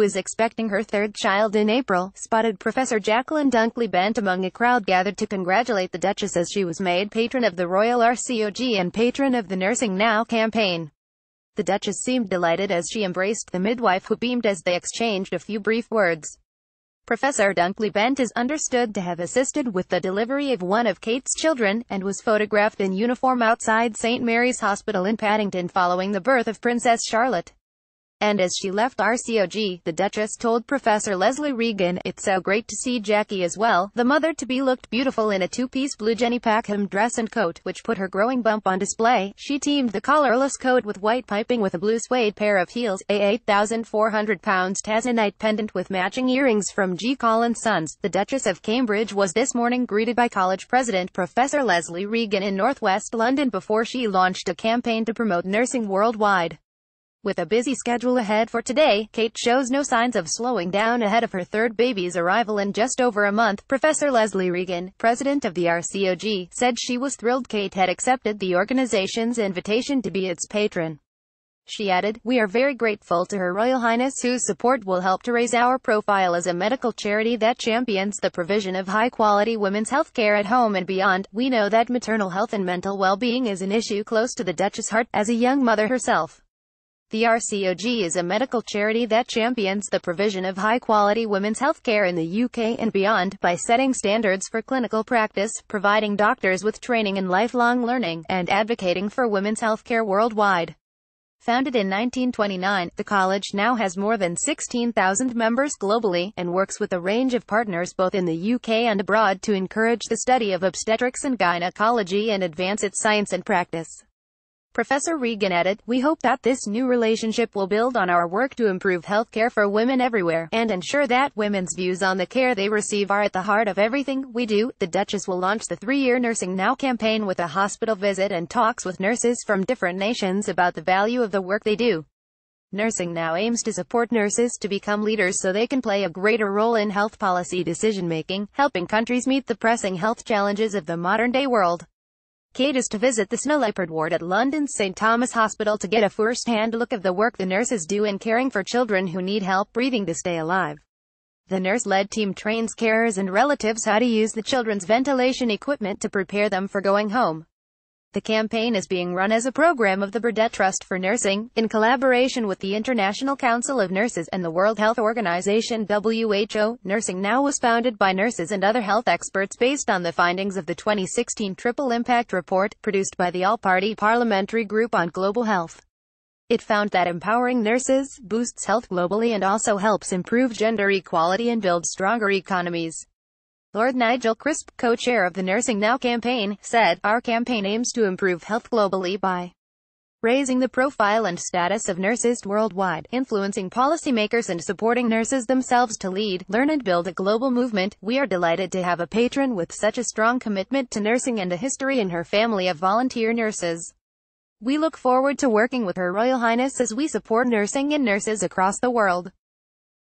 is expecting her third child in April, spotted Professor Jacqueline Dunkley Bent among a crowd gathered to congratulate the Duchess as she was made patron of the Royal RCOG and patron of the Nursing Now campaign. The Duchess seemed delighted as she embraced the midwife who beamed as they exchanged a few brief words. Professor Dunkley Bent is understood to have assisted with the delivery of one of Kate's children, and was photographed in uniform outside St. Mary's Hospital in Paddington following the birth of Princess Charlotte. And as she left RCOG, the Duchess told Professor Lesley Regan, It's so great to see Jackie as well. The mother-to-be looked beautiful in a two-piece blue Jenny Packham dress and coat, which put her growing bump on display. She teamed the collarless coat with white piping with a blue suede pair of heels, a 8,400 pounds Tanzanite pendant with matching earrings from G. Collins Sons. The Duchess of Cambridge was this morning greeted by college president Professor Lesley Regan in northwest London before she launched a campaign to promote nursing worldwide. With a busy schedule ahead for today, Kate shows no signs of slowing down ahead of her third baby's arrival in just over a month. Professor Lesley Regan, president of the RCOG, said she was thrilled Kate had accepted the organization's invitation to be its patron. She added, We are very grateful to Her Royal Highness whose support will help to raise our profile as a medical charity that champions the provision of high-quality women's health care at home and beyond. We know that maternal health and mental well-being is an issue close to the Duchess' heart, as a young mother herself. The RCOG is a medical charity that champions the provision of high-quality women's healthcare in the UK and beyond by setting standards for clinical practice, providing doctors with training in lifelong learning, and advocating for women's healthcare worldwide. Founded in 1929, the college now has more than 16,000 members globally, and works with a range of partners both in the UK and abroad to encourage the study of obstetrics and gynecology and advance its science and practice. Professor Regan added, We hope that this new relationship will build on our work to improve healthcare for women everywhere, and ensure that women's views on the care they receive are at the heart of everything we do. The Duchess will launch the three-year Nursing Now campaign with a hospital visit and talks with nurses from different nations about the value of the work they do. Nursing Now aims to support nurses to become leaders so they can play a greater role in health policy decision-making, helping countries meet the pressing health challenges of the modern-day world. Kate is to visit the snow leopard ward at London's St Thomas Hospital to get a first-hand look of the work the nurses do in caring for children who need help breathing to stay alive. The nurse-led team trains carers and relatives how to use the children's ventilation equipment to prepare them for going home. The campaign is being run as a program of the Burdett Trust for Nursing, in collaboration with the International Council of Nurses and the World Health Organization WHO. Nursing Now was founded by nurses and other health experts based on the findings of the 2016 Triple Impact Report, produced by the All-Party Parliamentary Group on Global Health. It found that empowering nurses boosts health globally and also helps improve gender equality and build stronger economies. Lord Nigel Crisp, co-chair of the Nursing Now campaign, said, Our campaign aims to improve health globally by raising the profile and status of nurses worldwide, influencing policymakers and supporting nurses themselves to lead, learn and build a global movement. We are delighted to have a patron with such a strong commitment to nursing and a history in her family of volunteer nurses. We look forward to working with Her Royal Highness as we support nursing and nurses across the world.